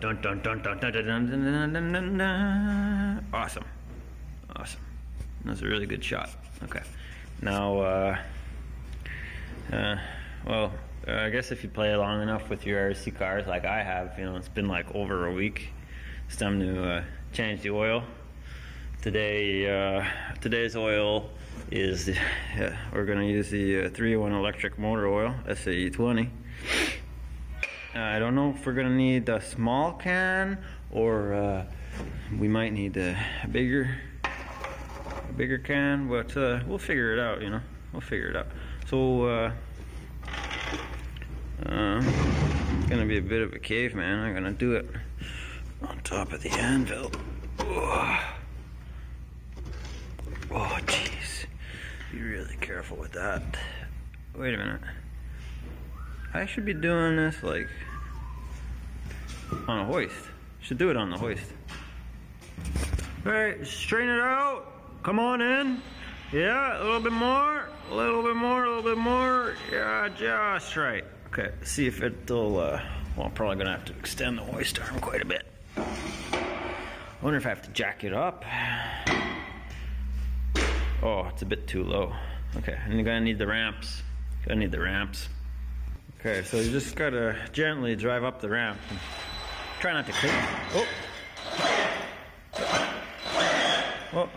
Dun, dun, dun, dun, dun, dun, dun, dun, dun. Awesome. Awesome. That's a really good shot. Okay. Now, uh, uh, well, uh, I guess if you play long enough with your RC cars like I have, you know, it's been like over a week. It's time to uh, change the oil. Today, uh, today's oil is uh, we're going to use the uh, 301 electric motor oil, SAE 20. Uh, I don't know if we're gonna need a small can or uh, we might need a bigger, a bigger can, but uh, we'll figure it out. You know, we'll figure it out. So, uh, uh, gonna be a bit of a caveman. I'm gonna do it on top of the anvil. Oh jeez. Be really careful with that. Wait a minute. I should be doing this like on a hoist. Should do it on the hoist. Alright, straighten it out. Come on in. Yeah, a little bit more. A little bit more, a little bit more. Yeah, just right. Okay, see if it'll, uh, well, I'm probably gonna have to extend the hoist arm quite a bit. wonder if I have to jack it up. Oh, it's a bit too low. Okay, and you're gonna need the ramps. Gonna need the ramps. Okay, so you just gotta gently drive up the ramp. Try not to click. Oh. Oh.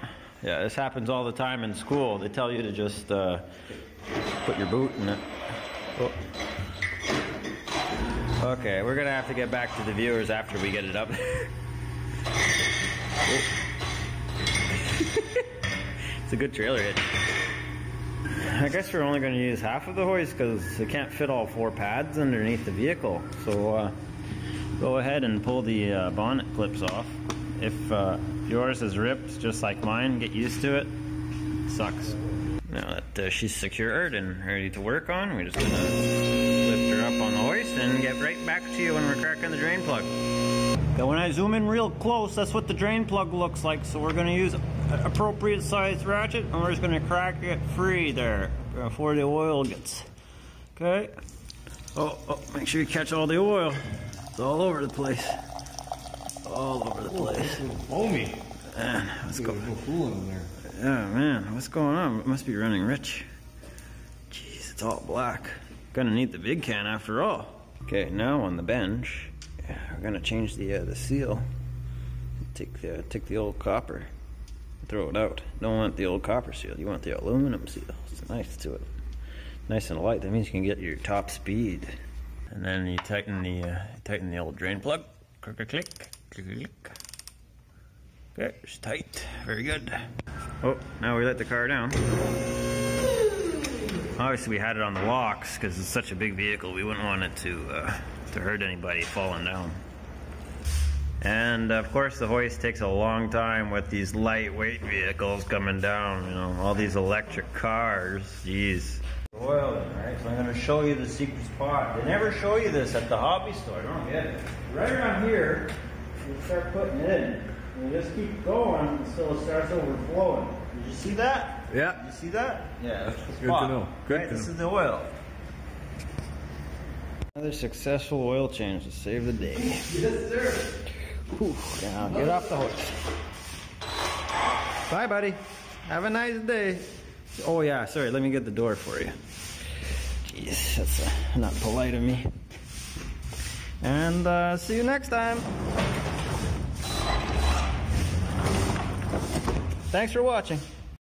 Yeah, this happens all the time in school. They tell you to just uh, put your boot in it. Oh. Okay, we're gonna have to get back to the viewers after we get it up. oh. it's a good trailer hit. I guess we're only going to use half of the hoist because it can't fit all four pads underneath the vehicle. So uh, go ahead and pull the uh, bonnet clips off. If uh, yours is ripped just like mine, get used to it. Sucks. Now that uh, she's secured and ready to work on, we're just going to lift her up on the hoist and get right back to you when we're cracking the drain plug. Now when I zoom in real close, that's what the drain plug looks like. So we're going to use an appropriate size ratchet and we're just going to crack it free there before the oil gets. Okay. Oh, oh, make sure you catch all the oil. It's all over the place. All over the place. Oh, Foamy. Man, what's going in there. Yeah, man, what's going on? It must be running rich. Jeez, it's all black. Gonna need the big can after all. Okay, now on the bench, we're gonna change the uh, the seal. Take the take the old copper, throw it out. Don't want the old copper seal. You want the aluminum seal. It's nice to it, nice and light. That means you can get your top speed. And then you tighten the uh, tighten the old drain plug. Click, click, click, click. Okay, it's tight. Very good. Oh, now we let the car down. Obviously, we had it on the locks because it's such a big vehicle. We wouldn't want it to uh, to hurt anybody falling down. And of course, the hoist takes a long time with these lightweight vehicles coming down. You know, all these electric cars. Jeez. Oil, right? So I'm going to show you the secret spot. They never show you this at the hobby store. I don't get it. Right around here, you start putting it in. And you just keep going until it starts overflowing. Did you see that? Yeah. Did You see that? Yeah, that's the Good to know. Good Right, to this know. is the oil. Another successful oil change to save the day. Yes, sir. Whew, now get off the hoist. Bye, buddy. Have a nice day. Oh yeah, sorry. Let me get the door for you. Jeez, that's uh, not polite of me. And uh, see you next time. Thanks for watching.